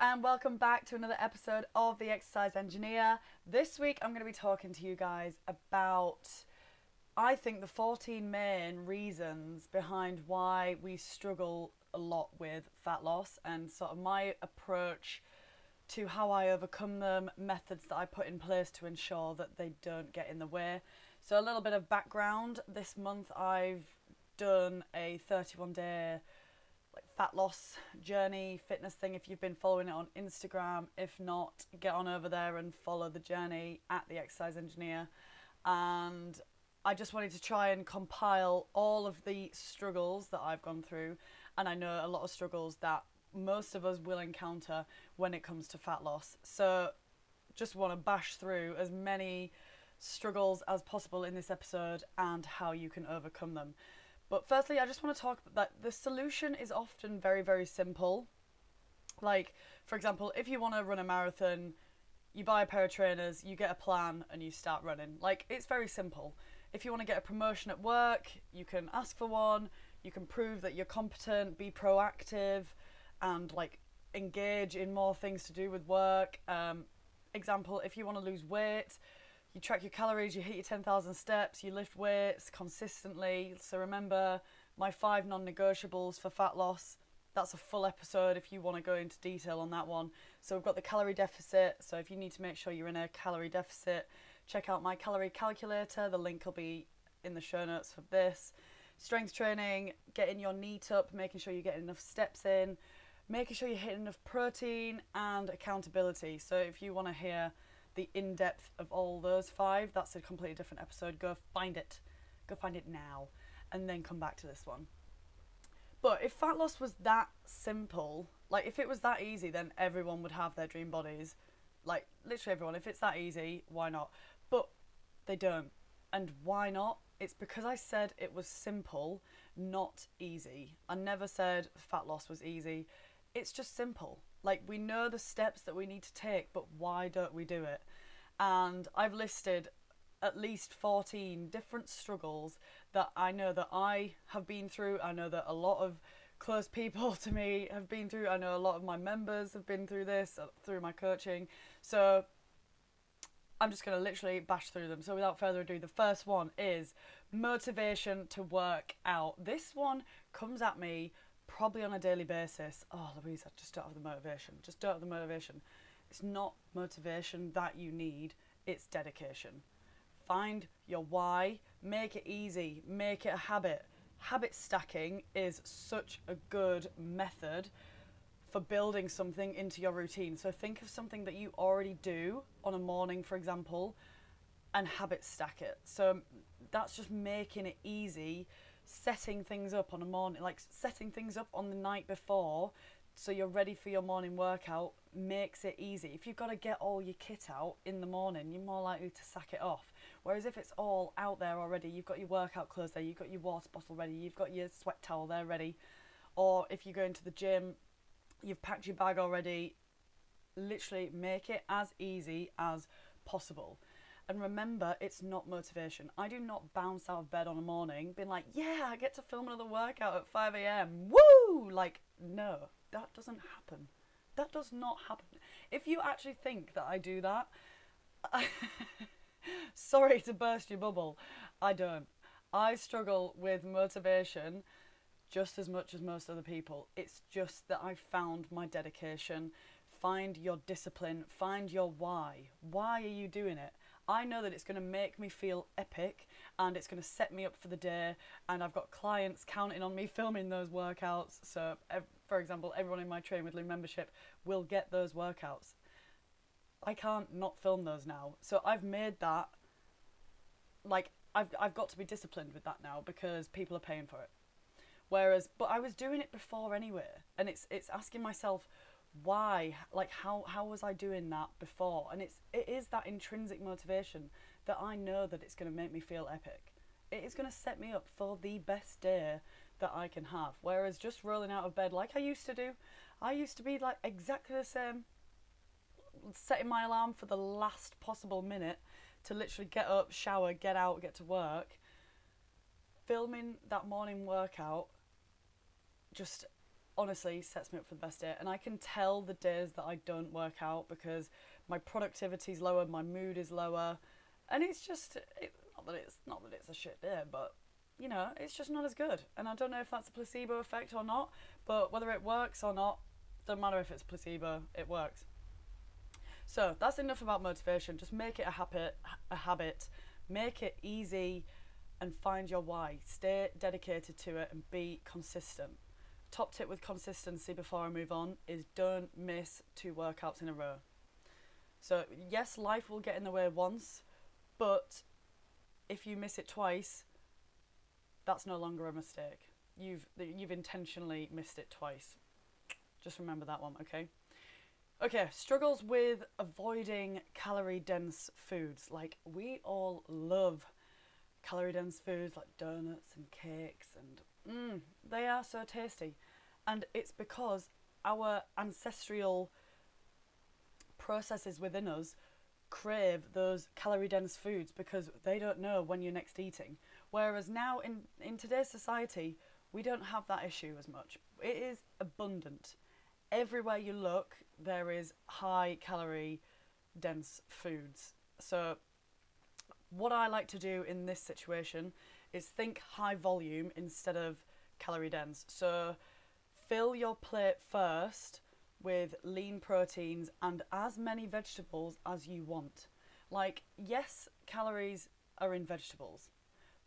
and welcome back to another episode of The Exercise Engineer. This week I'm going to be talking to you guys about, I think, the 14 main reasons behind why we struggle a lot with fat loss and sort of my approach to how I overcome them, methods that I put in place to ensure that they don't get in the way. So, a little bit of background this month I've done a 31 day fat loss journey fitness thing if you've been following it on Instagram. If not, get on over there and follow the journey at the exercise engineer. And I just wanted to try and compile all of the struggles that I've gone through. And I know a lot of struggles that most of us will encounter when it comes to fat loss. So just want to bash through as many struggles as possible in this episode and how you can overcome them. But firstly, I just want to talk that the solution is often very, very simple. Like, for example, if you want to run a marathon, you buy a pair of trainers, you get a plan, and you start running. Like, it's very simple. If you want to get a promotion at work, you can ask for one, you can prove that you're competent, be proactive, and like engage in more things to do with work. Um, example, if you want to lose weight, you track your calories, you hit your 10,000 steps, you lift weights consistently. So remember my five non negotiables for fat loss. That's a full episode if you want to go into detail on that one. So we've got the calorie deficit. So if you need to make sure you're in a calorie deficit, check out my calorie calculator. The link will be in the show notes for this. Strength training, getting your NEAT up, making sure you're getting enough steps in, making sure you're hitting enough protein, and accountability. So if you want to hear the in depth of all those five, that's a completely different episode. Go find it. Go find it now. And then come back to this one. But if fat loss was that simple, like if it was that easy, then everyone would have their dream bodies. Like literally everyone. If it's that easy, why not? But they don't. And why not? It's because I said it was simple, not easy. I never said fat loss was easy. It's just simple. Like we know the steps that we need to take, but why don't we do it? And I've listed at least 14 different struggles that I know that I have been through. I know that a lot of close people to me have been through. I know a lot of my members have been through this uh, through my coaching. So I'm just going to literally bash through them. So without further ado, the first one is motivation to work out. This one comes at me probably on a daily basis. Oh, Louise, I just don't have the motivation. Just don't have the motivation. It's not motivation that you need, it's dedication. Find your why, make it easy, make it a habit. Habit stacking is such a good method for building something into your routine. So think of something that you already do on a morning, for example, and habit stack it. So that's just making it easy setting things up on a morning, like setting things up on the night before so you're ready for your morning workout makes it easy. If you've got to get all your kit out in the morning, you're more likely to sack it off. Whereas if it's all out there already, you've got your workout clothes there, you've got your water bottle ready, you've got your sweat towel there ready, or if you're going into the gym, you've packed your bag already, literally make it as easy as possible. And remember, it's not motivation. I do not bounce out of bed on a morning being like, yeah, I get to film another workout at 5 a.m. Woo! Like, no, that doesn't happen. That does not happen. If you actually think that I do that, sorry to burst your bubble, I don't. I struggle with motivation just as much as most other people. It's just that I found my dedication. Find your discipline, find your why. Why are you doing it? I know that it's going to make me feel epic and it's going to set me up for the day. And I've got clients counting on me filming those workouts. So, for example, everyone in my Train with Lou membership will get those workouts. I can't not film those now. So I've made that like I've I've got to be disciplined with that now because people are paying for it. Whereas, but I was doing it before anyway, and it's it's asking myself, why like how how was i doing that before? And it's it is that intrinsic motivation that i know that it's going to make me feel epic. It is going to set me up for the best day that i can have. Whereas just rolling out of bed like i used to do i used to be like exactly the same setting my alarm for the last possible minute to literally get up shower get out get to work. Filming that morning workout just honestly sets me up for the best day. And I can tell the days that I don't work out because my productivity is lower, my mood is lower, and it's just it, not that it's not that it's a shit day, but you know, it's just not as good. And I don't know if that's a placebo effect or not, but whether it works or not, doesn't matter if it's placebo, it works. So that's enough about motivation. Just make it a habit, a habit. Make it easy, and find your why. Stay dedicated to it and be consistent. Top tip with consistency before I move on is don't miss two workouts in a row. So yes, life will get in the way once, but if you miss it twice, that's no longer a mistake. You've you've intentionally missed it twice. Just remember that one, okay? Okay, struggles with avoiding calorie dense foods. Like we all love calorie dense foods like donuts and cakes and mm, they are so tasty. And it's because our ancestral processes within us crave those calorie dense foods because they don't know when you're next eating. Whereas now in, in today's society, we don't have that issue as much. It is abundant. Everywhere you look, there is high calorie dense foods. So, what I like to do in this situation is think high volume instead of calorie dense. So, fill your plate first with lean proteins and as many vegetables as you want. Like, yes, calories are in vegetables,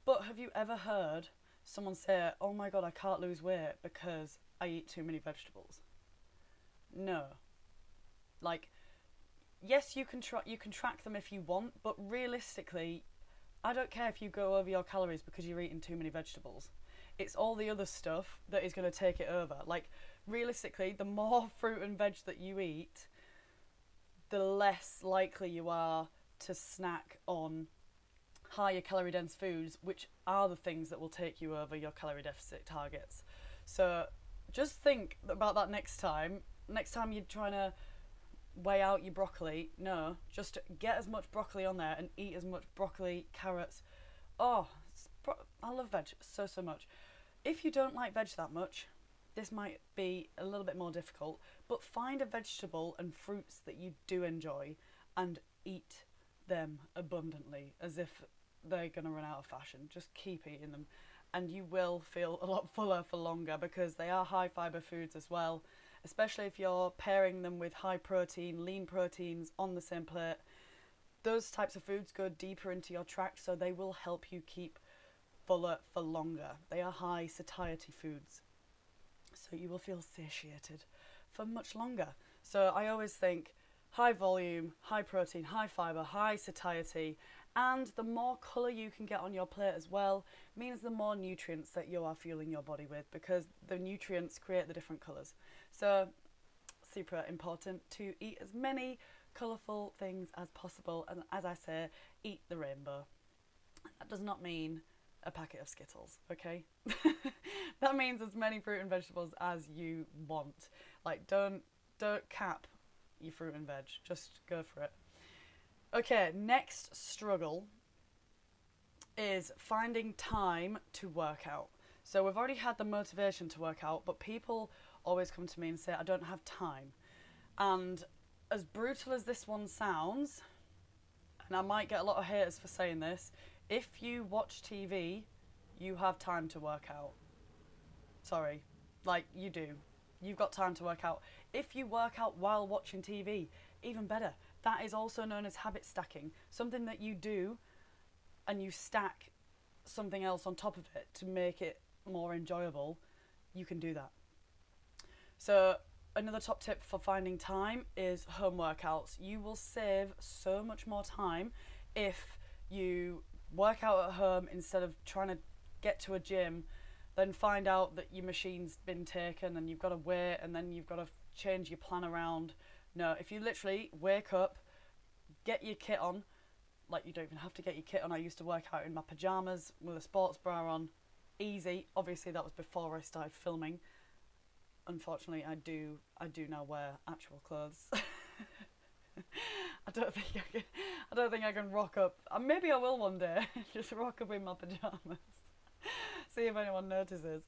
but have you ever heard someone say, Oh my god, I can't lose weight because I eat too many vegetables? No. Like, yes, you can, tra- you can track them if you want, but realistically, I don't care if you go over your calories because you're eating too many vegetables. It's all the other stuff that is going to take it over. Like, realistically, the more fruit and veg that you eat, the less likely you are to snack on higher calorie dense foods, which are the things that will take you over your calorie deficit targets. So just think about that next time. Next time you're trying to weigh out your broccoli, no, just get as much broccoli on there and eat as much broccoli, carrots. Oh, I love veg so, so much. If you don't like veg that much, this might be a little bit more difficult, but find a vegetable and fruits that you do enjoy and eat them abundantly as if they're going to run out of fashion. Just keep eating them, and you will feel a lot fuller for longer because they are high fiber foods as well, especially if you're pairing them with high protein, lean proteins on the same plate. Those types of foods go deeper into your tract, so they will help you keep fuller for longer. They are high satiety foods, so you will feel satiated for much longer. So I always think high volume, high protein, high fiber, high satiety, and the more colour you can get on your plate as well means the more nutrients that you are fueling your body with because the nutrients create the different colours. So, super important to eat as many colourful things as possible, and as I say, eat the rainbow. That does not mean a packet of Skittles, okay? that means as many fruit and vegetables as you want. Like don't don't cap your fruit and veg. Just go for it. Okay, next struggle is finding time to work out. So we've already had the motivation to work out, but people always come to me and say, I don't have time. And as brutal as this one sounds, and I might get a lot of haters for saying this, if you watch TV, you have time to work out. Sorry. Like, you do. You've got time to work out. If you work out while watching TV, even better. That is also known as habit stacking, something that you do and you stack something else on top of it to make it more enjoyable. You can do that. So, another top tip for finding time is home workouts. You will save so much more time if you work out at home instead of trying to get to a gym, then find out that your machine's been taken and you've got to wait and then you've got to change your plan around no, if you literally wake up, get your kit on, like you don't even have to get your kit on. I used to work out in my pajamas with a sports bra on, easy. Obviously, that was before I started filming. Unfortunately, I do I do now wear actual clothes. I don't think I can. I don't think I can rock up. Uh, maybe I will one day. Just rock up in my pajamas. See if anyone notices.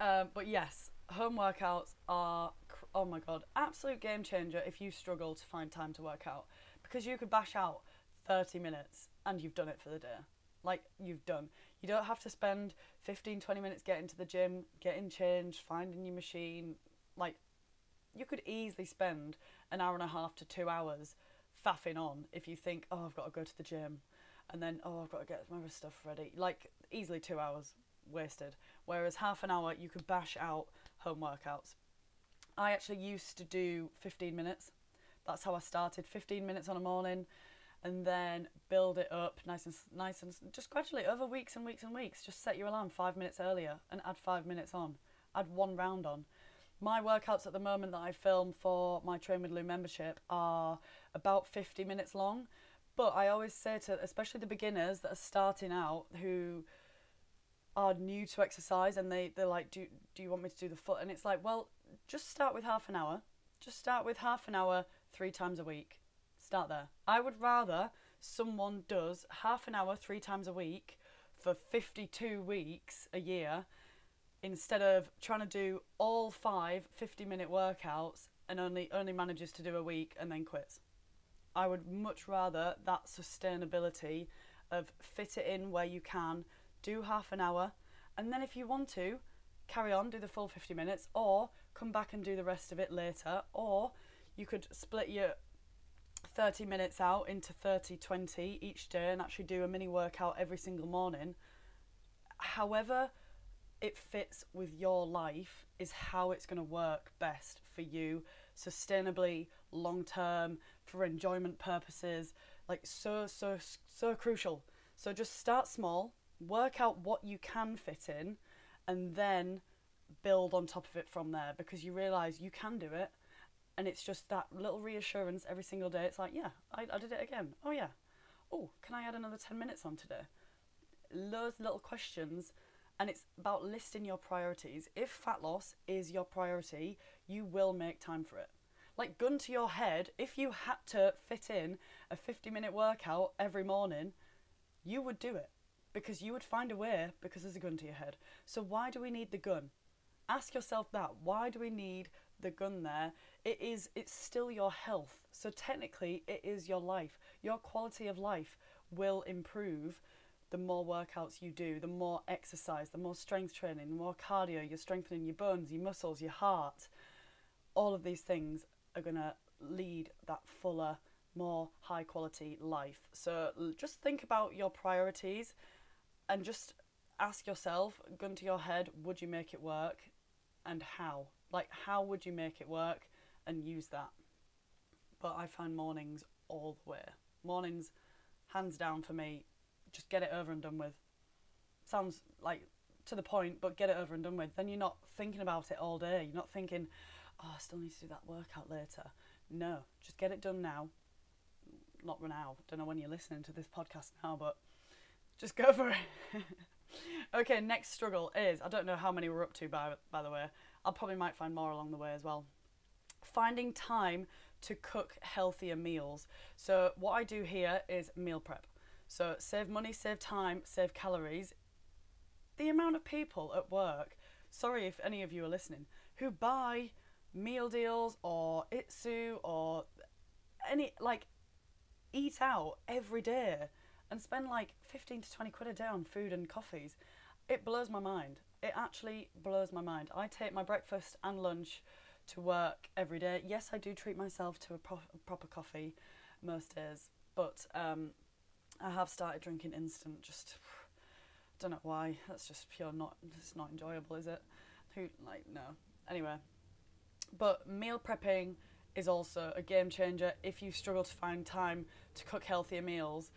Um, but yes, home workouts are oh my god, absolute game changer if you struggle to find time to work out because you could bash out 30 minutes and you've done it for the day. Like you've done. You don't have to spend 15 20 minutes getting to the gym, getting changed, finding your machine. Like you could easily spend an hour and a half to 2 hours faffing on if you think, "Oh, I've got to go to the gym." And then, "Oh, I've got to get my stuff ready." Like easily 2 hours wasted. Whereas half an hour you could bash out home workouts. I actually used to do 15 minutes. That's how I started. 15 minutes on a morning, and then build it up nice and nice and just gradually over weeks and weeks and weeks. Just set your alarm five minutes earlier and add five minutes on. Add one round on. My workouts at the moment that I film for my Train with Lou membership are about 50 minutes long. But I always say to, especially the beginners that are starting out, who are new to exercise and they, they're like, do, do you want me to do the foot? And it's like, well, just start with half an hour. Just start with half an hour three times a week. Start there. I would rather someone does half an hour three times a week for 52 weeks a year instead of trying to do all five 50 minute workouts and only only manages to do a week and then quits. I would much rather that sustainability of fit it in where you can do half an hour, and then if you want to, carry on, do the full 50 minutes, or come back and do the rest of it later, or you could split your 30 minutes out into 30 20 each day and actually do a mini workout every single morning. However, it fits with your life is how it's going to work best for you sustainably long term for enjoyment purposes like so so so crucial so just start small work out what you can fit in and then build on top of it from there because you realize you can do it and it's just that little reassurance every single day. It's like yeah I, I did it again. Oh yeah. Oh can i add another 10 minutes on today? Loads little questions and it's about listing your priorities. If fat loss is your priority you will make time for it. Like gun to your head if you had to fit in a 50 minute workout every morning you would do it because you would find a way because there's a gun to your head. So why do we need the gun? Ask yourself that. Why do we need the gun there? It is it's still your health. So technically it is your life. Your quality of life will improve the more workouts you do, the more exercise, the more strength training, the more cardio, you're strengthening your bones, your muscles, your heart. All of these things are going to lead that fuller, more high quality life. So just think about your priorities and just ask yourself, gun to your head, would you make it work and how? Like, how would you make it work and use that? But I find mornings all the way. Mornings, hands down for me, just get it over and done with. Sounds like to the point, but get it over and done with. Then you're not thinking about it all day. You're not thinking, oh, I still need to do that workout later. No, just get it done now. Not run now. Don't know when you're listening to this podcast now, but just go for it. okay, next struggle is I don't know how many we're up to by by the way. I'll probably might find more along the way as well. Finding time to cook healthier meals. So what I do here is meal prep. So save money, save time, save calories. The amount of people at work, sorry if any of you are listening, who buy meal deals or Itsu or any like eat out every day and spend like 15 to 20 quid a day on food and coffees. It blows my mind. It actually blows my mind. I take my breakfast and lunch to work every day. Yes, I do treat myself to a, pro- a proper coffee most days, but um, I have started drinking instant. Just don't know why. That's just pure not. It's not enjoyable, is it? Who like no. Anyway, but meal prepping is also a game changer if you struggle to find time to cook healthier meals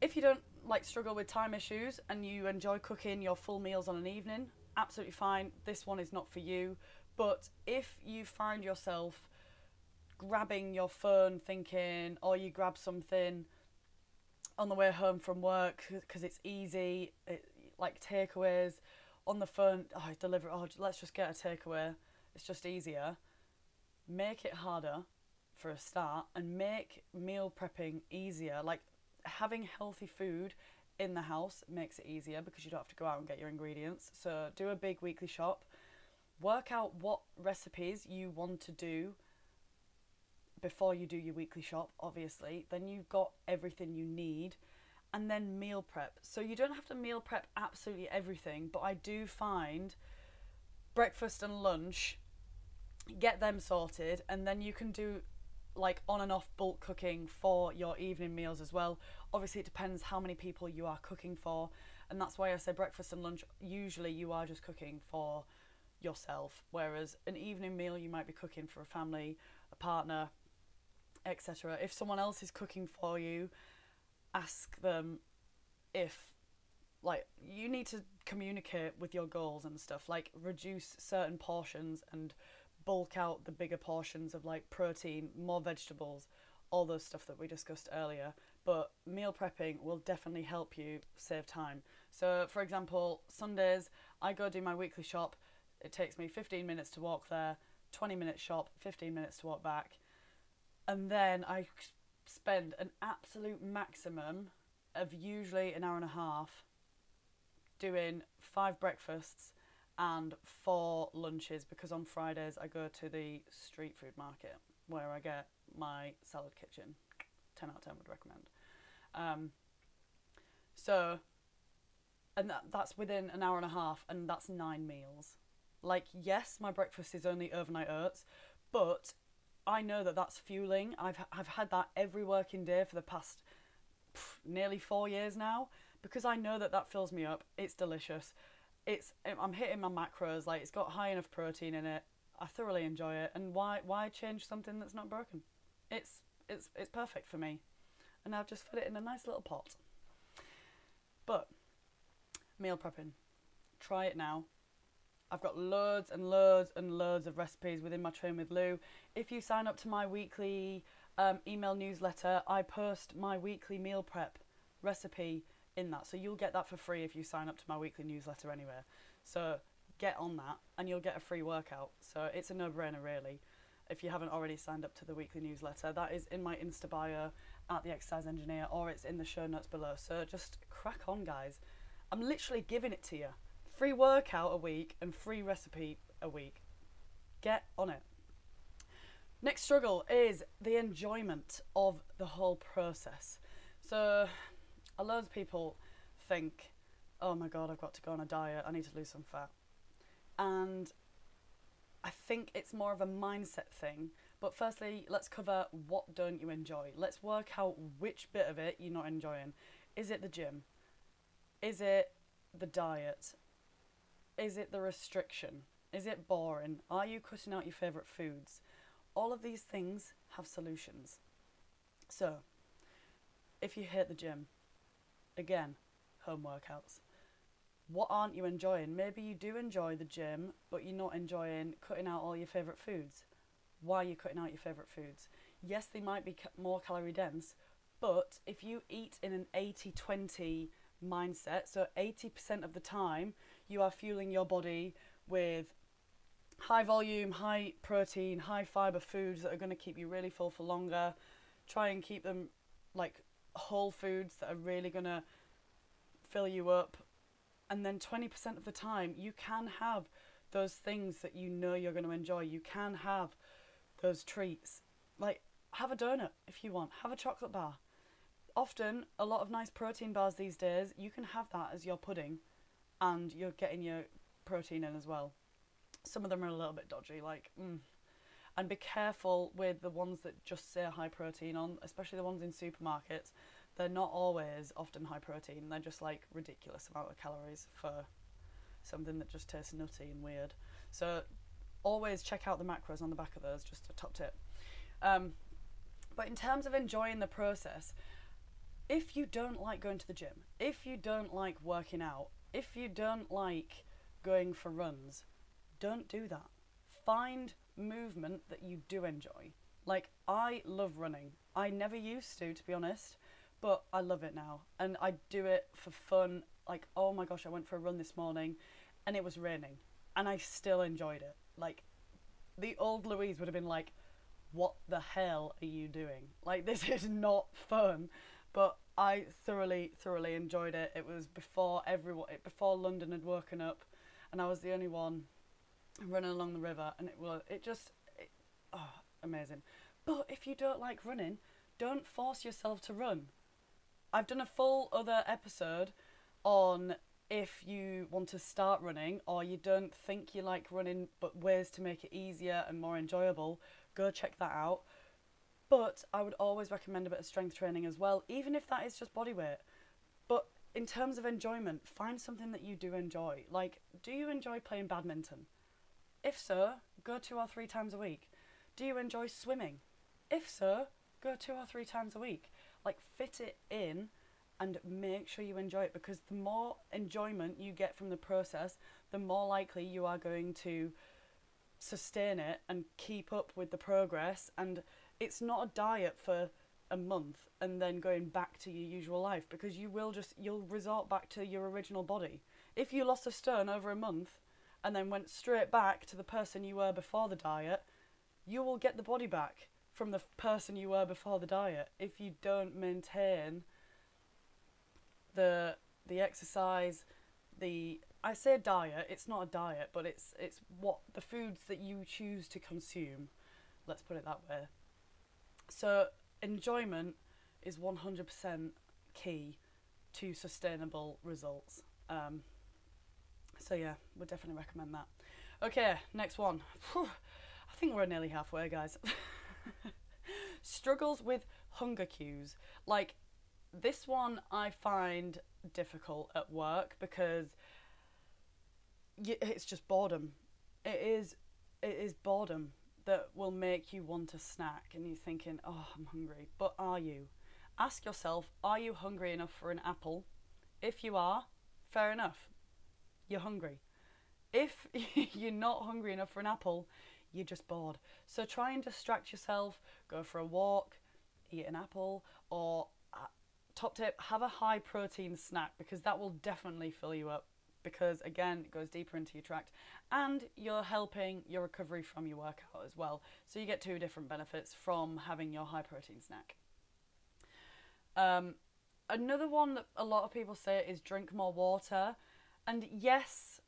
if you don't like struggle with time issues and you enjoy cooking your full meals on an evening, absolutely fine. This one is not for you. But if you find yourself grabbing your phone thinking, or you grab something on the way home from work because it's easy, it, like takeaways on the phone, oh, deliver, oh, let's just get a takeaway. It's just easier. Make it harder for a start and make meal prepping easier. Like having healthy food in the house makes it easier because you don't have to go out and get your ingredients. So do a big weekly shop. work out what recipes you want to do before you do your weekly shop, obviously. Then you've got everything you need. And then meal prep. So you don't have to meal prep absolutely everything, but I do find breakfast and lunch, get them sorted, and then you can do like on and off bulk cooking for your evening meals as well. Obviously, it depends how many people you are cooking for, and that's why I say breakfast and lunch. Usually, you are just cooking for yourself, whereas an evening meal you might be cooking for a family, a partner, etc. If someone else is cooking for you, ask them if like you need to communicate with your goals and stuff like reduce certain portions and bulk out the bigger portions of like protein more vegetables all those stuff that we discussed earlier. But meal prepping will definitely help you save time. So for example sundays i go do my weekly shop. It takes me 15 minutes to walk there 20 minutes shop 15 minutes to walk back. And then i spend an absolute maximum of usually an hour and a half doing five breakfasts and four lunches because on Fridays I go to the street food market where I get my salad kitchen. 10 out of 10 would recommend. Um, so, and that, that's within an hour and a half, and that's nine meals. Like, yes, my breakfast is only overnight oats, but I know that that's fueling. I've, I've had that every working day for the past pff, nearly four years now because I know that that fills me up. It's delicious. It's I'm hitting my macros. Like it's got high enough protein in it. I thoroughly enjoy it. And why why change something that's not broken? It's it's it's perfect for me. And I've just put it in a nice little pot. But meal prepping. Try it now. I've got loads and loads and loads of recipes within my Train with Lou. If you sign up to my weekly um, email newsletter, I post my weekly meal prep recipe in that. So you'll get that for free if you sign up to my weekly newsletter anywhere. So get on that and you'll get a free workout. So it's a no brainer, really. If you haven't already signed up to the weekly newsletter, that is in my Insta bio at the Exercise Engineer or it's in the show notes below. So just crack on, guys. I'm literally giving it to you. Free workout a week and free recipe a week. Get on it. Next struggle is the enjoyment of the whole process. So a lot of people think, oh my god, I've got to go on a diet, I need to lose some fat. And I think it's more of a mindset thing. But firstly, let's cover what don't you enjoy. Let's work out which bit of it you're not enjoying. Is it the gym? Is it the diet? Is it the restriction? Is it boring? Are you cutting out your favourite foods? All of these things have solutions. So, if you hate the gym, again, home workouts. What aren't you enjoying? Maybe you do enjoy the gym, but you're not enjoying cutting out all your favourite foods. Why are you cutting out your favourite foods? Yes, they might be more calorie dense, but if you eat in an 80 20 mindset, so 80% of the time you are fueling your body with high volume, high protein, high fiber foods that are going to keep you really full for longer. Try and keep them like whole foods that are really going to fill you up. And then 20% of the time, you can have those things that you know you're going to enjoy. You can have those treats. Like, have a donut if you want, have a chocolate bar. Often, a lot of nice protein bars these days, you can have that as your pudding and you're getting your protein in as well. Some of them are a little bit dodgy, like, mm. And be careful with the ones that just say high protein on, especially the ones in supermarkets. They're not always often high protein. They're just like ridiculous amount of calories for something that just tastes nutty and weird. So always check out the macros on the back of those. Just a top tip. Um, but in terms of enjoying the process, if you don't like going to the gym, if you don't like working out, if you don't like going for runs, don't do that. Find movement that you do enjoy. Like, I love running. I never used to, to be honest, but I love it now. And I do it for fun. Like, oh my gosh, I went for a run this morning and it was raining and I still enjoyed it. Like, the old Louise would have been like, what the hell are you doing? Like, this is not fun. But I thoroughly, thoroughly enjoyed it. It was before everyone, before London had woken up, and I was the only one running along the river, and it will it just it, oh amazing. But if you don't like running, don't force yourself to run. I've done a full other episode on if you want to start running or you don't think you like running but ways to make it easier and more enjoyable, go check that out. But I would always recommend a bit of strength training as well, even if that is just body weight. But in terms of enjoyment, find something that you do enjoy. Like, do you enjoy playing badminton? If so, go two or three times a week. Do you enjoy swimming? If so, go two or three times a week. Like, fit it in and make sure you enjoy it because the more enjoyment you get from the process, the more likely you are going to sustain it and keep up with the progress. And it's not a diet for a month and then going back to your usual life because you will just you'll resort back to your original body. If you lost a stone over a month and then went straight back to the person you were before the diet, you will get the body back from the person you were before the diet if you don't maintain the the exercise, the I say diet, it's not a diet, but it's it's what the foods that you choose to consume. Let's put it that way. So enjoyment is 100% key to sustainable results. Um, so yeah, would definitely recommend that. Okay, next one. Whew, I think we're nearly halfway, guys. Struggles with hunger cues. Like this one I find difficult at work because it's just boredom. It is it is boredom that will make you want a snack and you're thinking, "Oh, I'm hungry." But are you? Ask yourself, are you hungry enough for an apple? If you are, fair enough. You're hungry. If you're not hungry enough for an apple, you're just bored. So try and distract yourself, go for a walk, eat an apple, or top tip have a high protein snack because that will definitely fill you up because again it goes deeper into your tract and you're helping your recovery from your workout as well so you get two different benefits from having your high protein snack um, another one that a lot of people say is drink more water and yes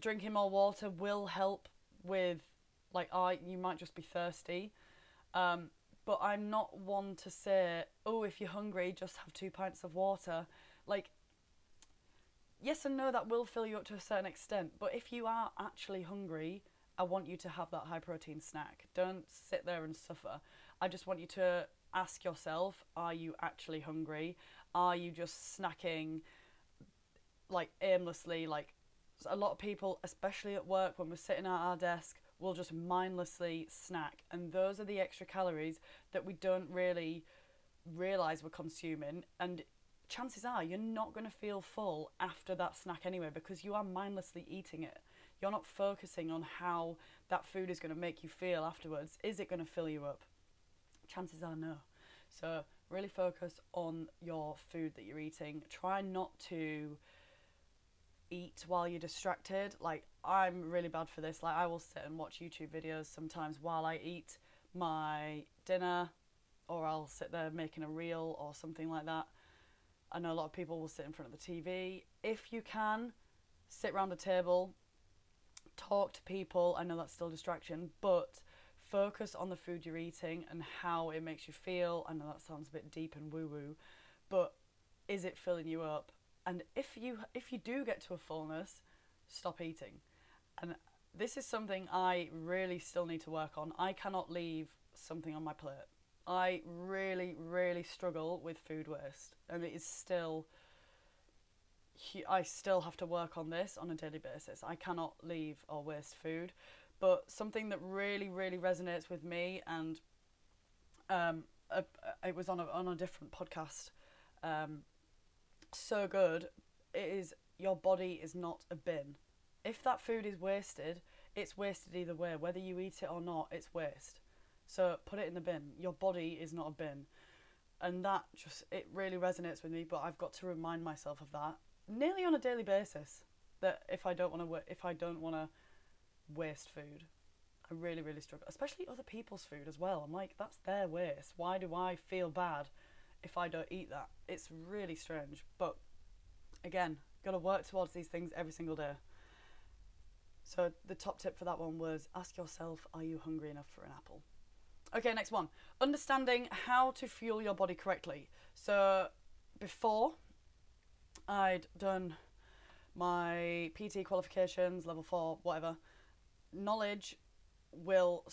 drinking more water will help with like I you might just be thirsty um, but I'm not one to say, oh, if you're hungry, just have two pints of water. Like, yes and no, that will fill you up to a certain extent. But if you are actually hungry, I want you to have that high protein snack. Don't sit there and suffer. I just want you to ask yourself, are you actually hungry? Are you just snacking like aimlessly? Like, a lot of people, especially at work, when we're sitting at our desk, will just mindlessly snack. And those are the extra calories that we don't really realize we're consuming. And chances are you're not going to feel full after that snack anyway because you are mindlessly eating it. You're not focusing on how that food is going to make you feel afterwards. Is it going to fill you up? Chances are no. So, really focus on your food that you're eating. Try not to eat while you're distracted. Like I'm really bad for this. Like I will sit and watch YouTube videos sometimes while I eat my dinner or I'll sit there making a reel or something like that. I know a lot of people will sit in front of the TV. If you can, sit around a table, talk to people. I know that's still distraction, but focus on the food you're eating and how it makes you feel. I know that sounds a bit deep and woo woo, but is it filling you up? And if you if you do get to a fullness stop eating. And this is something i really still need to work on. I cannot leave something on my plate. I really really struggle with food waste. And it is still i still have to work on this on a daily basis. I cannot leave or waste food. But something that really really resonates with me and um, a, a, it was on a, on a different podcast um, so good. It is your body is not a bin. If that food is wasted, it's wasted either way. Whether you eat it or not, it's waste. So put it in the bin. Your body is not a bin. And that just it really resonates with me, but I've got to remind myself of that nearly on a daily basis that if I don't want to if I don't want to waste food, I really really struggle, especially other people's food as well. I'm like that's their waste. Why do I feel bad if I don't eat that. It's really strange. But again, got to work towards these things every single day. So the top tip for that one was ask yourself, are you hungry enough for an apple? Okay, next one. Understanding how to fuel your body correctly. So before I'd done my PT qualifications, level four, whatever, knowledge will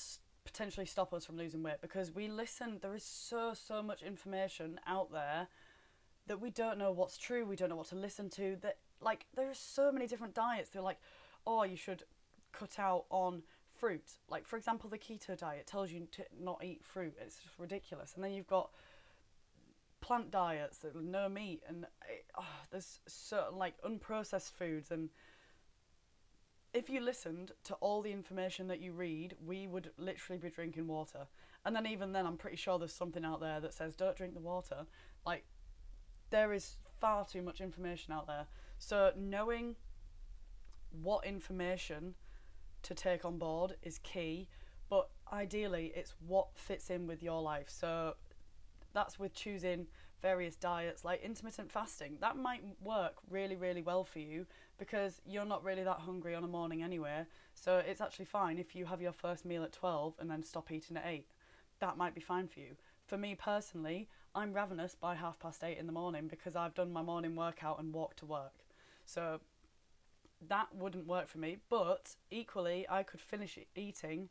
potentially stop us from losing weight because we listen. There is so, so much information out there that we don't know what's true, we don't know what to listen to. That, like, there are so many different diets. They're like, oh, you should cut out on fruit. Like, for example, the keto diet tells you to not eat fruit. It's just ridiculous. And then you've got plant diets that no meat and it, oh, there's certain like unprocessed foods and if you listened to all the information that you read we would literally be drinking water. And then even then i'm pretty sure there's something out there that says don't drink the water. Like there is far too much information out there. So knowing what information to take on board is key but ideally it's what fits in with your life. So that's with choosing various diets like intermittent fasting. That might work really, really well for you because you're not really that hungry on a morning anyway. So it's actually fine if you have your first meal at 12 and then stop eating at 8. That might be fine for you. For me personally, I'm ravenous by half past 8 in the morning because I've done my morning workout and walked to work. So that wouldn't work for me, but equally, I could finish eating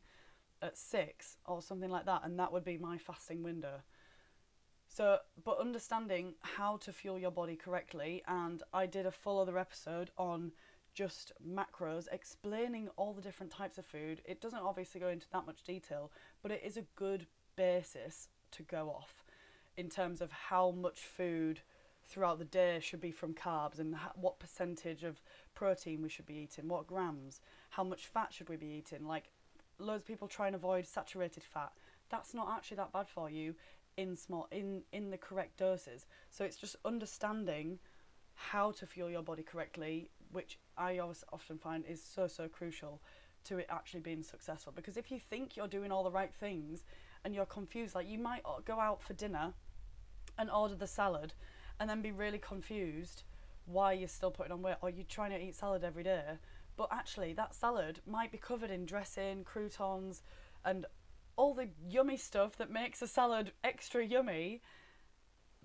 at 6 or something like that, and that would be my fasting window. So, but understanding how to fuel your body correctly, and I did a full other episode on just macros, explaining all the different types of food. It doesn't obviously go into that much detail, but it is a good basis to go off in terms of how much food throughout the day should be from carbs and what percentage of protein we should be eating, what grams, how much fat should we be eating. Like, loads of people try and avoid saturated fat. That's not actually that bad for you in small in in the correct doses. So it's just understanding how to fuel your body correctly, which I always often find is so so crucial to it actually being successful. Because if you think you're doing all the right things and you're confused, like you might go out for dinner and order the salad and then be really confused why you're still putting on weight or you're trying to eat salad every day but actually that salad might be covered in dressing croutons and all the yummy stuff that makes a salad extra yummy.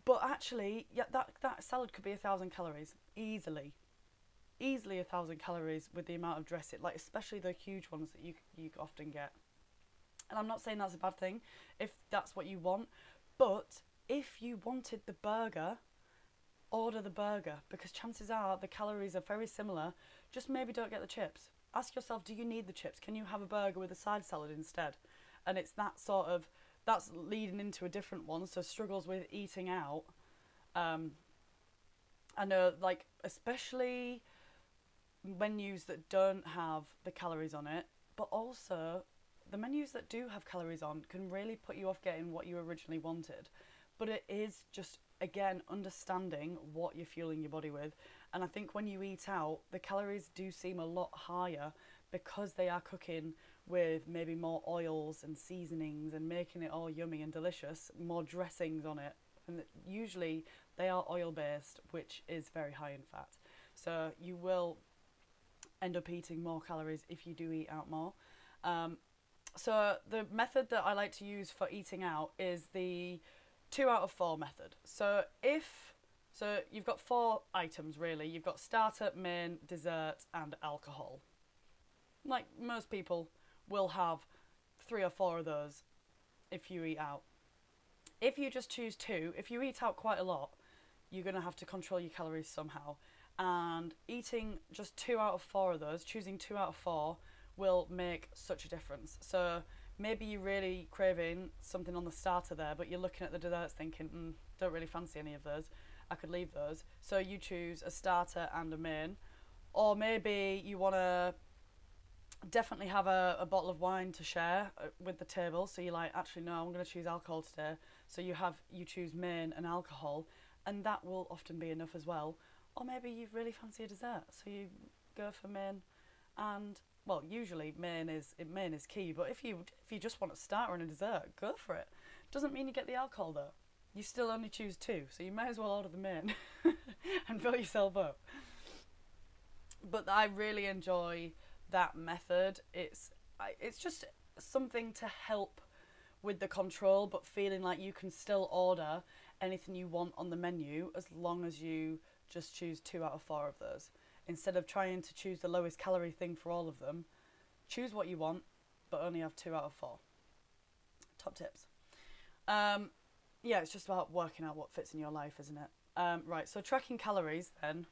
But actually, yeah, that that salad could be a thousand calories easily, easily a thousand calories with the amount of dressing, like especially the huge ones that you you often get. And I'm not saying that's a bad thing, if that's what you want, but if you wanted the burger, order the burger because chances are the calories are very similar. Just maybe don't get the chips. Ask yourself, do you need the chips? Can you have a burger with a side salad instead? And it's that sort of that's leading into a different one. So struggles with eating out. Um, I know, like especially menus that don't have the calories on it, but also the menus that do have calories on can really put you off getting what you originally wanted. But it is just again understanding what you're fueling your body with. And I think when you eat out, the calories do seem a lot higher because they are cooking with maybe more oils and seasonings and making it all yummy and delicious, more dressings on it. And usually they are oil based, which is very high in fat. So you will end up eating more calories if you do eat out more. Um, so the method that I like to use for eating out is the two out of four method. So if so you've got four items really. You've got starter, main, dessert, and alcohol. Like most people will have three or four of those if you eat out. If you just choose two, if you eat out quite a lot, you're going to have to control your calories somehow. And eating just two out of four of those, choosing two out of four, will make such a difference. So maybe you're really craving something on the starter there, but you're looking at the desserts thinking, mm, don't really fancy any of those. I could leave those. So you choose a starter and a main. Or maybe you want to definitely have a, a bottle of wine to share uh, with the table. So you're like, actually, no, I'm going to choose alcohol today. So you have you choose main and alcohol, and that will often be enough as well. Or maybe you really fancy a dessert, so you go for main, and well, usually main is main is key. But if you if you just want a starter and a dessert, go for it. Doesn't mean you get the alcohol though. You still only choose two, so you may as well order the main and fill yourself up. But I really enjoy that method. It's it's just something to help with the control, but feeling like you can still order anything you want on the menu as long as you just choose two out of four of those. Instead of trying to choose the lowest calorie thing for all of them, choose what you want, but only have two out of four. Top tips. Um, yeah, it's just about working out what fits in your life, isn't it? Um, right, so tracking calories then.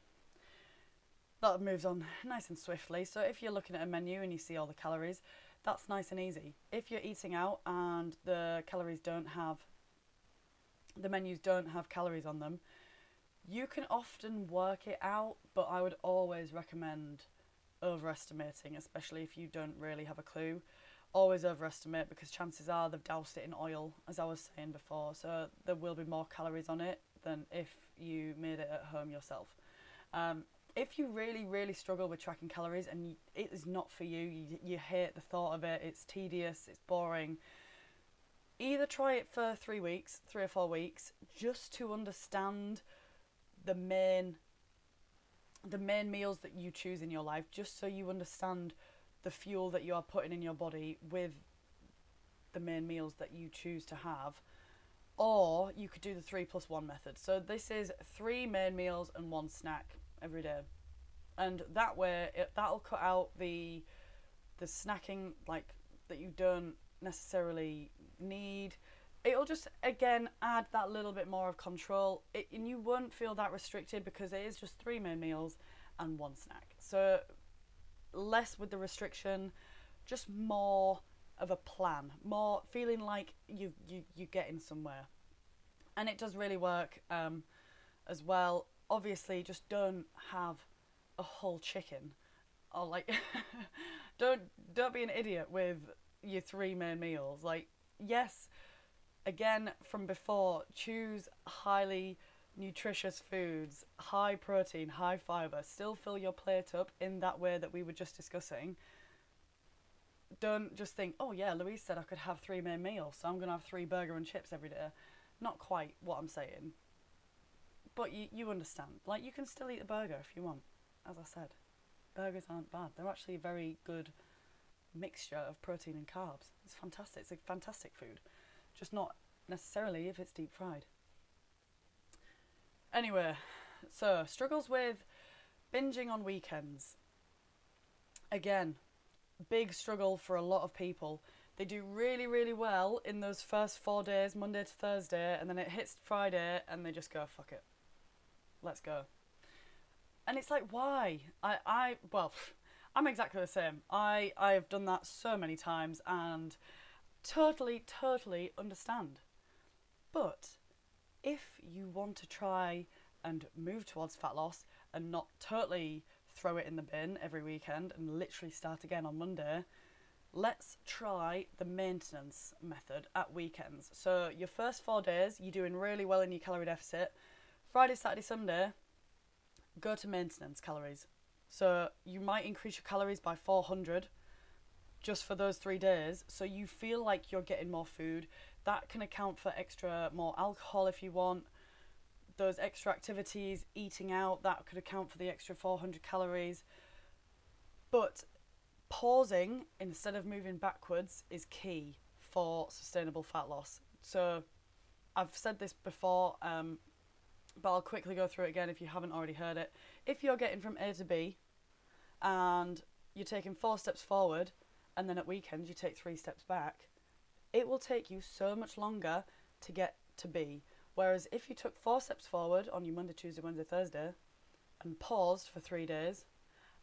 That moves on nice and swiftly. So if you're looking at a menu and you see all the calories, that's nice and easy. If you're eating out and the calories don't have, the menus don't have calories on them, you can often work it out, but I would always recommend overestimating, especially if you don't really have a clue. Always overestimate because chances are they've doused it in oil, as I was saying before, so there will be more calories on it than if you made it at home yourself. Um, if you really, really struggle with tracking calories and it is not for you, you, you hate the thought of it, it's tedious, it's boring, either try it for three weeks, three or four weeks, just to understand the main the main meals that you choose in your life just so you understand the fuel that you are putting in your body with the main meals that you choose to have. Or you could do the 3 plus 1 method. So this is three main meals and one snack every day. And that way it, that'll cut out the the snacking like that you don't necessarily need. It'll just again add that little bit more of control. It, and you won't feel that restricted because it is just three main meals and one snack. So less with the restriction just more of a plan. More feeling like you you you're getting somewhere. And it does really work um, as well obviously just don't have a whole chicken or like don't don't be an idiot with your three main meals like yes again from before, choose highly nutritious foods, high protein, high fiber. Still fill your plate up in that way that we were just discussing. Don't just think, oh yeah, Louise said I could have three main meals, so I'm going to have three burger and chips every day. Not quite what I'm saying. But you, you understand. Like, you can still eat a burger if you want, as I said. Burgers aren't bad. They're actually a very good mixture of protein and carbs. It's fantastic. It's a fantastic food just not necessarily if it's deep fried. Anyway, so struggles with binging on weekends. Again, big struggle for a lot of people. They do really, really well in those first four days, Monday to Thursday, and then it hits Friday and they just go, fuck it. Let's go. And it's like, why? I, I well, I'm exactly the same. I, I have done that so many times and totally, totally understand. But if you want to try and move towards fat loss and not totally throw it in the bin every weekend and literally start again on Monday, let's try the maintenance method at weekends. So, your first four days, you're doing really well in your calorie deficit. Friday, Saturday, Sunday, go to maintenance calories. So, you might increase your calories by 400 just for those three days. So you feel like you're getting more food. That can account for extra more alcohol if you want. Those extra activities, eating out, that could account for the extra 400 calories. But pausing instead of moving backwards is key for sustainable fat loss. So I've said this before, um, but I'll quickly go through it again if you haven't already heard it. If you're getting from A to B and you're taking four steps forward, and then at weekends you take three steps back, it will take you so much longer to get to B. Whereas if you took four steps forward on your Monday, Tuesday, Wednesday, Thursday, and paused for three days,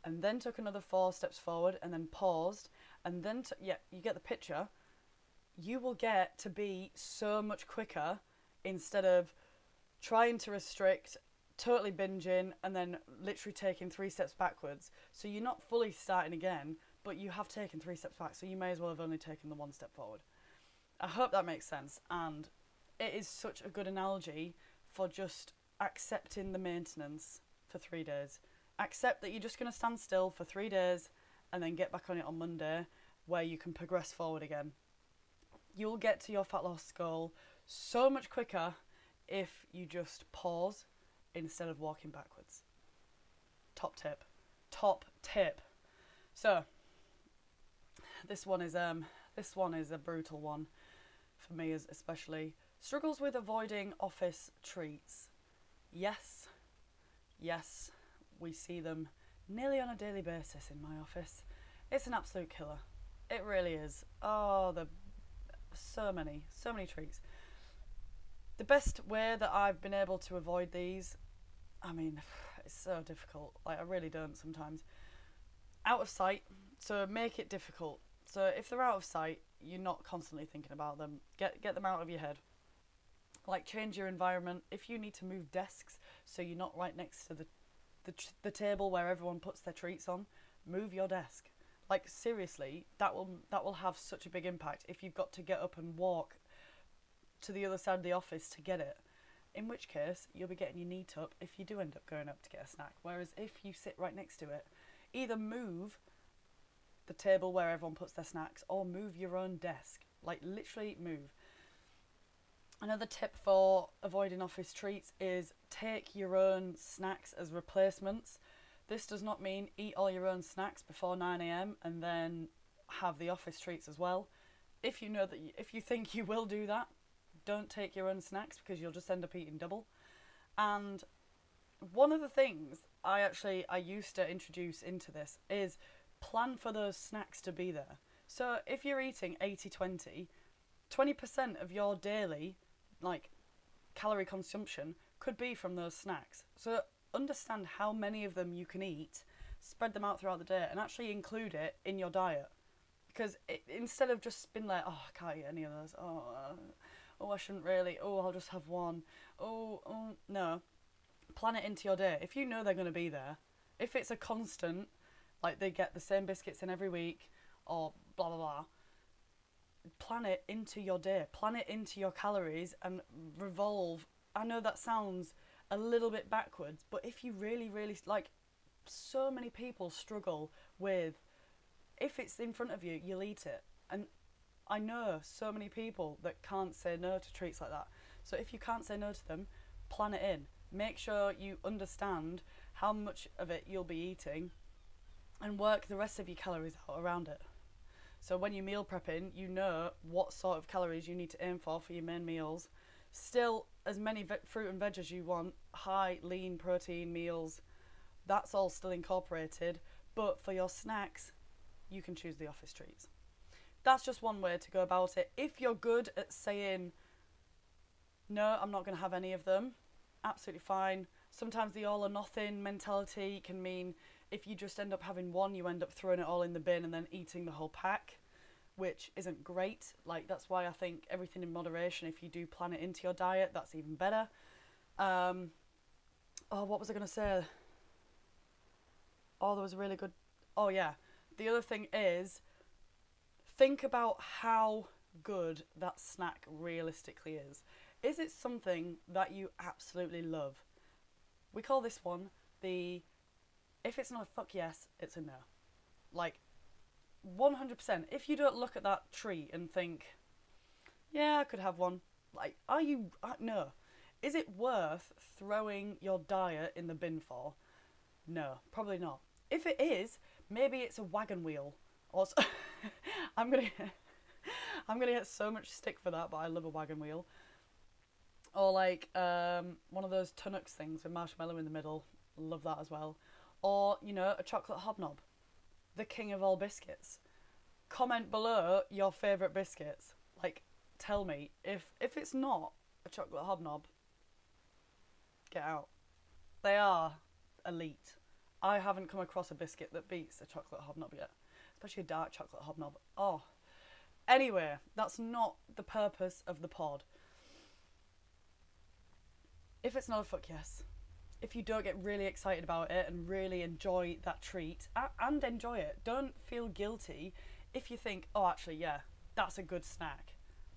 and then took another four steps forward, and then paused, and then, t- yeah, you get the picture, you will get to be so much quicker instead of trying to restrict, totally binging, and then literally taking three steps backwards. So you're not fully starting again, but you have taken three steps back, so you may as well have only taken the one step forward. I hope that makes sense, and it is such a good analogy for just accepting the maintenance for three days. Accept that you're just going to stand still for three days and then get back on it on Monday where you can progress forward again. You'll get to your fat loss goal so much quicker if you just pause instead of walking backwards. Top tip. Top tip. So, this one is um this one is a brutal one for me as especially struggles with avoiding office treats. Yes, yes, we see them nearly on a daily basis in my office. It's an absolute killer. It really is. Oh, the so many, so many treats. The best way that I've been able to avoid these, I mean, it's so difficult. Like I really don't sometimes. Out of sight, so make it difficult. So if they're out of sight, you're not constantly thinking about them. Get get them out of your head. Like change your environment. If you need to move desks so you're not right next to the the, the table where everyone puts their treats on, move your desk. Like seriously, that will that will have such a big impact if you've got to get up and walk to the other side of the office to get it. In which case, you'll be getting your NEAT up if you do end up going up to get a snack. Whereas if you sit right next to it, either move the table where everyone puts their snacks or move your own desk. Like literally move. Another tip for avoiding office treats is take your own snacks as replacements. This does not mean eat all your own snacks before 9am and then have the office treats as well. If you know that you, if you think you will do that, don't take your own snacks because you'll just end up eating double. And one of the things I actually I used to introduce into this is plan for those snacks to be there. So if you're eating 80-20, 20% of your daily like calorie consumption could be from those snacks. So understand how many of them you can eat, spread them out throughout the day, and actually include it in your diet. Because it, instead of just being like, oh, I can't eat any of those. Oh, uh, oh, I shouldn't really. Oh, I'll just have one. Oh, oh, no. Plan it into your day. If you know they're going to be there, if it's a constant, like they get the same biscuits in every week, or blah blah blah plan it into your day, plan it into your calories, and revolve. I know that sounds a little bit backwards, but if you really, really like, so many people struggle with if it's in front of you, you'll eat it. And I know so many people that can't say no to treats like that. So if you can't say no to them, plan it in. Make sure you understand how much of it you'll be eating and work the rest of your calories out around it. So when you're meal prepping, you know what sort of calories you need to aim for for your main meals. Still, as many fruit and veg as you want, high lean protein meals, that's all still incorporated. But for your snacks, you can choose the office treats. That's just one way to go about it. If you're good at saying, no, I'm not going to have any of them, absolutely fine. Sometimes the all or nothing mentality can mean if you just end up having one, you end up throwing it all in the bin and then eating the whole pack, which isn't great. Like, that's why I think everything in moderation, if you do plan it into your diet, that's even better. Um, oh, what was I going to say? Oh, there was a really good. Oh, yeah. The other thing is think about how good that snack realistically is. Is it something that you absolutely love? We call this one the if it's not a fuck yes, it's a no. Like, 100%. If you don't look at that tree and think, yeah, I could have one, like, are you, uh, no. Is it worth throwing your diet in the bin for? No, probably not. If it is, maybe it's a wagon wheel. Or so I'm gonna, I'm gonna get so much stick for that, but I love a wagon wheel. Or like um, one of those Tunnocks things with marshmallow in the middle. Love that as well or you know a chocolate hobnob, the king of all biscuits. Comment below your favourite biscuits. Like, tell me if if it's not a chocolate hobnob. Get out. They are elite. I haven't come across a biscuit that beats a chocolate hobnob yet, especially a dark chocolate hobnob. Oh. Anyway, that's not the purpose of the pod. If it's not a fuck yes, if you don't get really excited about it and really enjoy that treat and enjoy it, don't feel guilty if you think, oh, actually, yeah, that's a good snack.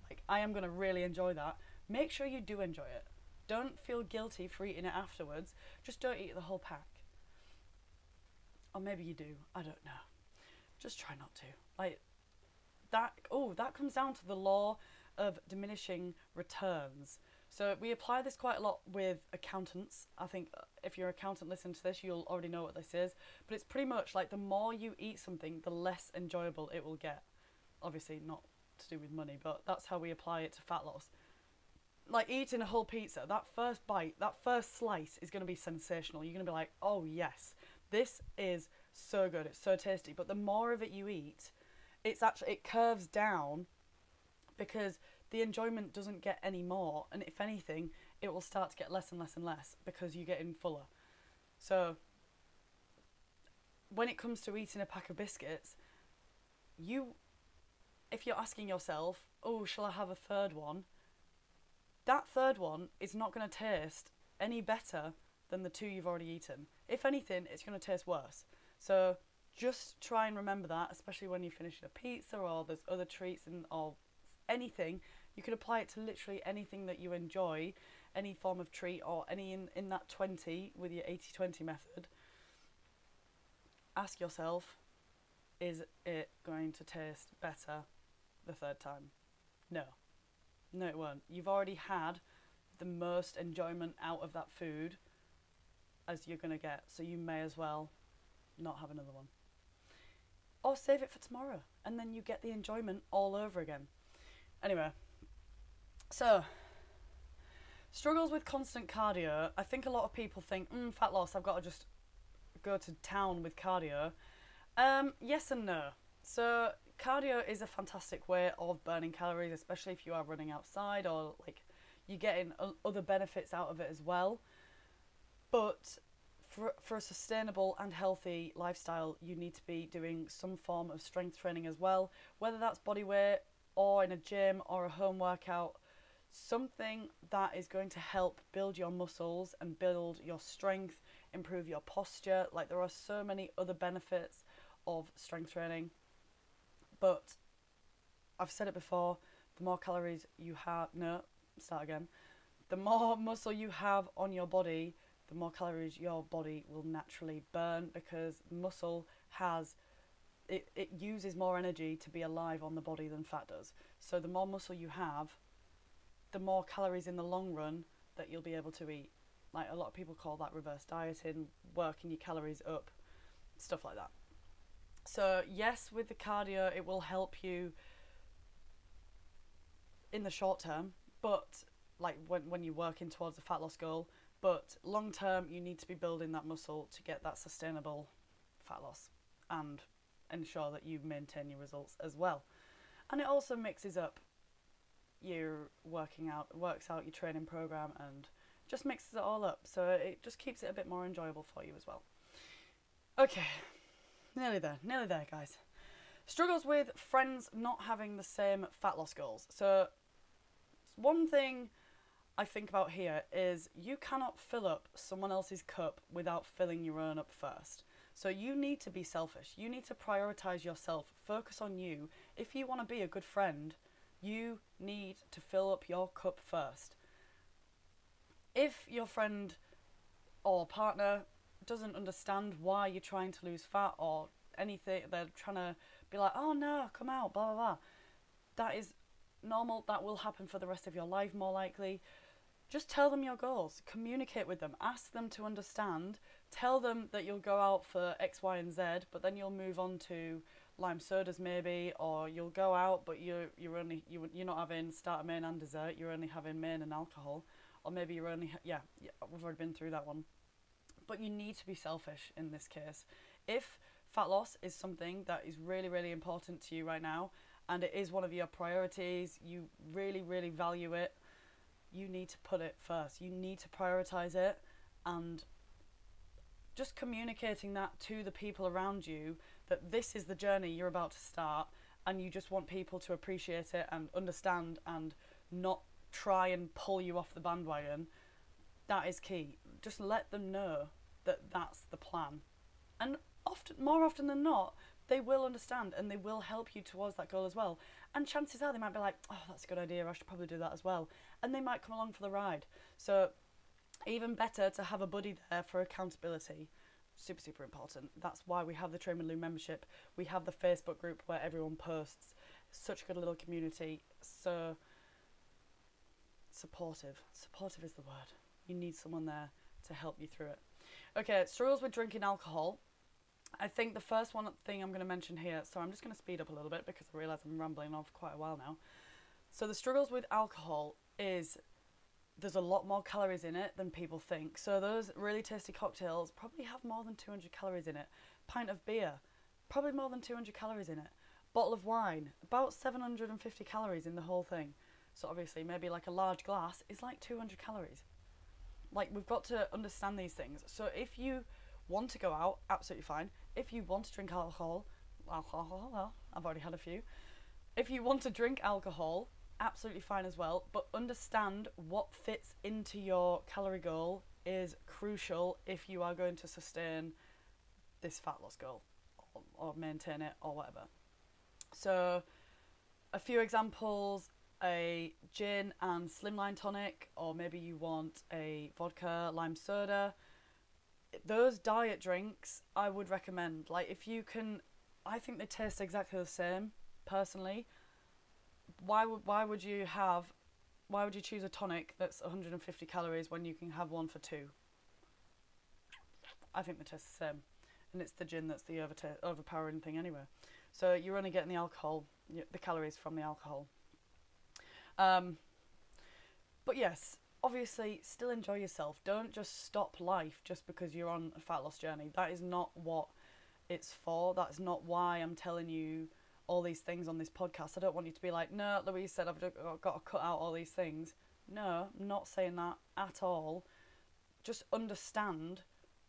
Like, I am going to really enjoy that. Make sure you do enjoy it. Don't feel guilty for eating it afterwards. Just don't eat the whole pack. Or maybe you do. I don't know. Just try not to. Like, that, oh, that comes down to the law of diminishing returns. So we apply this quite a lot with accountants. I think uh, if you're an accountant listening to this, you'll already know what this is. But it's pretty much like the more you eat something, the less enjoyable it will get. obviously not to do with money, but that's how we apply it to fat loss. Like eating a whole pizza, that first bite, that first slice is going to be sensational. You're going to be like, oh yes, this is so good, it's so tasty. But the more of it you eat, it's actually, it curves down because the enjoyment doesn't get any more. And if anything, it will start to get less and less and less because you're getting fuller. So when it comes to eating a pack of biscuits, you if you're asking yourself, "Oh, shall I have a third one?" That third one is not going to taste any better than the two you've already eaten. If anything, it's going to taste worse. So just try and remember that, especially when you're finishing a pizza or there's other treats and or anything. You can apply it to literally anything that you enjoy, any form of treat or any in, in that 20 with your 80 20 method. Ask yourself, is it going to taste better the third time? No. No, it won't. You've already had the most enjoyment out of that food as you're going to get, so you may as well not have another one. Or save it for tomorrow, and then you get the enjoyment all over again. Anyway, so struggles with constant cardio. I think a lot of people think, mm, fat loss, I've got to just go to town with cardio. Um, yes and no. So cardio is a fantastic way of burning calories, especially if you are running outside or like you're getting other benefits out of it as well. But for, for a sustainable and healthy lifestyle, you need to be doing some form of strength training as well, whether that's body weight or in a gym or a home workout. Something that is going to help build your muscles and build your strength, improve your posture. Like, there are so many other benefits of strength training. But I've said it before the more calories you have, no, start again. The more muscle you have on your body, the more calories your body will naturally burn because muscle has it, it uses more energy to be alive on the body than fat does. So the more muscle you have, the more calories in the long run that you'll be able to eat. Like a lot of people call that reverse dieting, working your calories up, stuff like that. So, yes, with the cardio, it will help you in the short term, but like when, when you're working towards a fat loss goal, but long term, you need to be building that muscle to get that sustainable fat loss and ensure that you maintain your results as well. And it also mixes up your working out, works out your training program, and just mixes it all up. So it just keeps it a bit more enjoyable for you as well. Okay, Nearly there, nearly there, guys. Struggles with friends not having the same fat loss goals. So, one thing I think about here is you cannot fill up someone else's cup without filling your own up first. So, you need to be selfish. You need to prioritize yourself, focus on you. If you want to be a good friend, you need to fill up your cup first. If your friend or partner doesn't understand why you're trying to lose fat or anything. They're trying to be like, oh no, come out, blah, blah, blah. That is normal. That will happen for the rest of your life, more likely. Just tell them your goals, communicate with them, ask them to understand, tell them that you'll go out for X, Y, and Z, but then you'll move on to lime sodas maybe, or you'll go out but you're you're only you you're not having starter main and dessert. You're only having main and alcohol, or maybe you're only yeah, yeah we've already been through that one. But you need to be selfish in this case. If fat loss is something that is really, really important to you right now, and it is one of your priorities, you really, really value it, you need to put it first. You need to prioritize it and just communicating that to the people around you that this is the journey you're about to start and you just want people to appreciate it and understand and not try and pull you off the bandwagon that is key just let them know that that's the plan. And often, more often than not, they will understand and they will help you towards that goal as well. And chances are they might be like, oh, that's a good idea, I should probably do that as well. And they might come along for the ride. So, even better to have a buddy there for accountability. Super, super important. That's why we have the with Lou membership. We have the Facebook group where everyone posts. Such a good little community. So supportive. Supportive is the word. You need someone there to help you through it. Okay, struggles with drinking alcohol. I think the first one thing I'm going to mention here, so I'm just going to speed up a little bit because I realise I'm rambling on for quite a while now. So the struggles with alcohol is there's a lot more calories in it than people think. So those really tasty cocktails probably have more than 200 calories in it. Pint of beer, probably more than 200 calories in it. Bottle of wine, about 750 calories in the whole thing. So obviously maybe like a large glass is like 200 calories. Like we've got to understand these things. So if you want to go out, absolutely fine. If you want to drink alcohol, alcohol, well, I've already had a few. If you want to drink alcohol, absolutely fine as well. But understand what fits into your calorie goal is crucial if you are going to sustain this fat loss goal or, or maintain it or whatever. So, a few examples a gin and slimline tonic, or maybe you want a vodka lime soda. Those diet drinks I would recommend. Like, if you can, I think they taste exactly the same personally. Why would why would you have why would you choose a tonic that's 150 calories when you can have one for two? I think they taste the same, and it's the gin that's the over overpowering thing anyway. So you're only getting the alcohol, the calories from the alcohol. Um, but yes, obviously, still enjoy yourself. Don't just stop life just because you're on a fat loss journey. That is not what it's for. That's not why I'm telling you all these things on this podcast. I don't want you to be like, no, Louise said I've got to cut out all these things. No, I'm not saying that at all. Just understand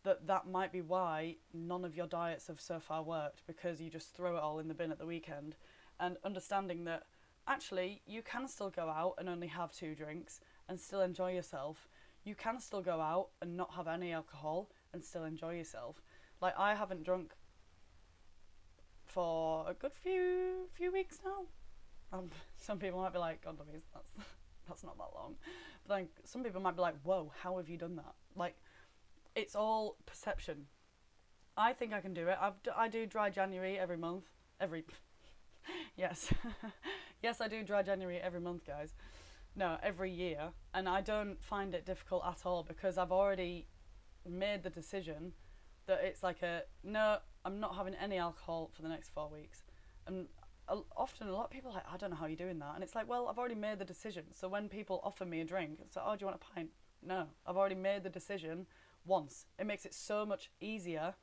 that that might be why none of your diets have so far worked because you just throw it all in the bin at the weekend and understanding that actually you can still go out and only have two drinks and still enjoy yourself you can still go out and not have any alcohol and still enjoy yourself like i haven't drunk for a good few few weeks now um, some people might be like god Louise, that's that's not that long but then some people might be like whoa how have you done that like it's all perception. I think I can do it. I've I do dry January every month. Every yes, yes, I do dry January every month, guys. No, every year, and I don't find it difficult at all because I've already made the decision that it's like a no. I'm not having any alcohol for the next four weeks, and often a lot of people are like I don't know how you're doing that, and it's like well I've already made the decision. So when people offer me a drink, it's like oh do you want a pint? No, I've already made the decision once. It makes it so much easier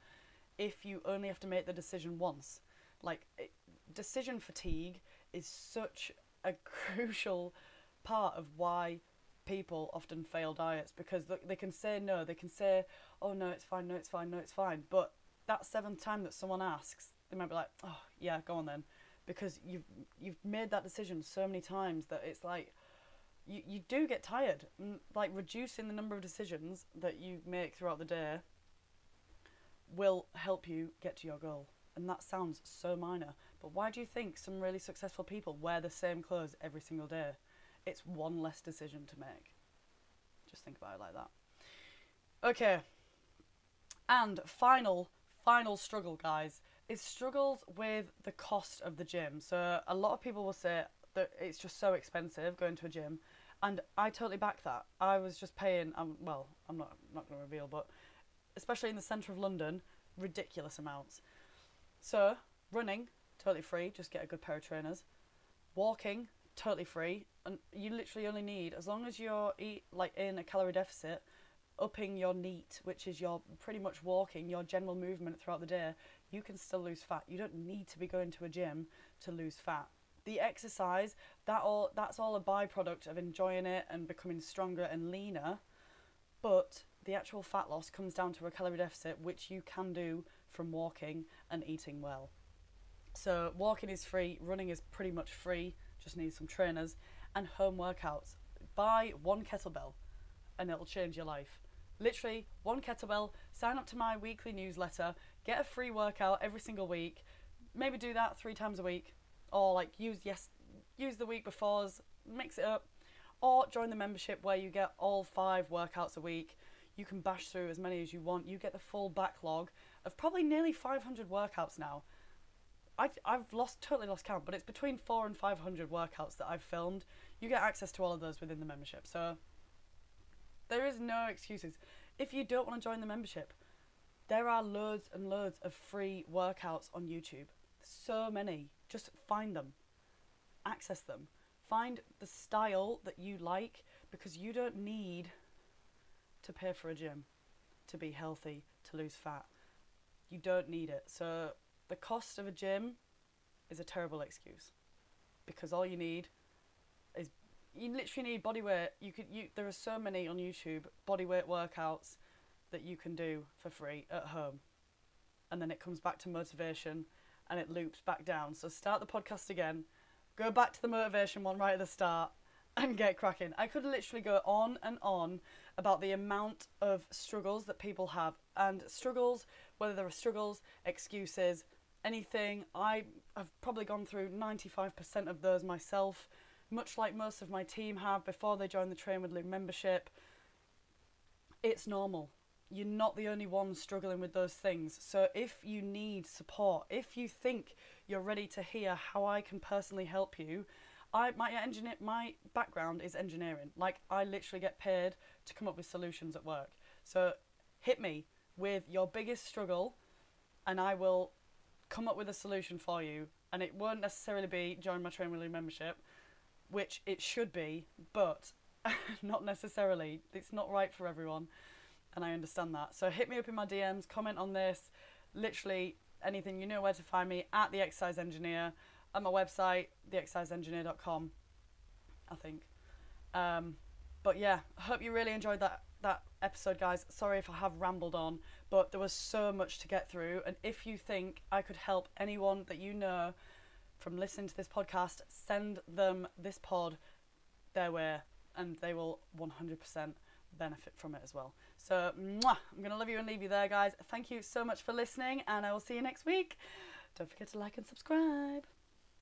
if you only have to make the decision once. Like, it, decision fatigue is such a crucial part of why people often fail diets because they can say no, they can say, oh no, it's fine, no, it's fine, no, it's fine. But that seventh time that someone asks, they might be like, oh yeah, go on then, because you've you've made that decision so many times that it's like, you, you do get tired. Like reducing the number of decisions that you make throughout the day will help you get to your goal. And that sounds so minor. But why do you think some really successful people wear the same clothes every single day? It's one less decision to make. Just think about it like that. Okay. And final, final struggle, guys, is struggles with the cost of the gym. So a lot of people will say that it's just so expensive going to a gym and I totally back that. I was just paying. Um, well, I'm not not going to reveal, but especially in the centre of London, ridiculous amounts. So running totally free. Just get a good pair of trainers. Walking totally free, and you literally only need as long as you're eat like in a calorie deficit, upping your NEAT, which is your pretty much walking, your general movement throughout the day. You can still lose fat. You don't need to be going to a gym to lose fat the exercise that all that's all a byproduct of enjoying it and becoming stronger and leaner but the actual fat loss comes down to a calorie deficit which you can do from walking and eating well so walking is free running is pretty much free just need some trainers and home workouts. Buy one kettlebell and it'll change your life. Literally one kettlebell. Sign up to my weekly newsletter. Get a free workout every single week. Maybe do that three times a week or like use yes use the week before's. Mix it up. Or join the membership where you get all five workouts a week. You can bash through as many as you want. You get the full backlog of probably nearly 500 workouts now I, I've lost totally lost count but it's between four and 500 workouts that I've filmed you get access to all of those within the membership so there is no excuses if you don't want to join the membership There are loads and loads of free workouts on YouTube. So many. Just find them, access them, find the style that you like because you don't need to pay for a gym to be healthy, to lose fat. You don't need it. So the cost of a gym is a terrible excuse because all you need is you literally need body weight. You could you there are so many on YouTube body weight workouts that you can do for free at home. And then it comes back to motivation and it loops back down. So start the podcast again, go back to the motivation one right at the start and get cracking. I could literally go on and on about the amount of struggles that people have and struggles, whether there are struggles, excuses, anything. I have probably gone through 95% of those myself, much like most of my team have before they joined the Train with Lou membership. It's normal. You're not the only one struggling with those things. So if you need support, if you think you're ready to hear how I can personally help you, I my engineer my background is engineering. Like I literally get paid to come up with solutions at work. So hit me with your biggest struggle and I will come up with a solution for you. And it won't necessarily be join my Train Lou membership, which it should be, but not necessarily. It's not right for everyone. And I understand that. So hit me up in my DMs, comment on this, literally anything. You know where to find me at the exercise engineer, at my website, theexerciseengineer.com, I think. Um, but yeah, I hope you really enjoyed that that episode, guys. Sorry if I have rambled on, but there was so much to get through. And if you think I could help anyone that you know from listening to this podcast, send them this pod their way, and they will 100% benefit from it as well. So, mwah, I'm going to love you and leave you there, guys. Thank you so much for listening, and I will see you next week. Don't forget to like and subscribe.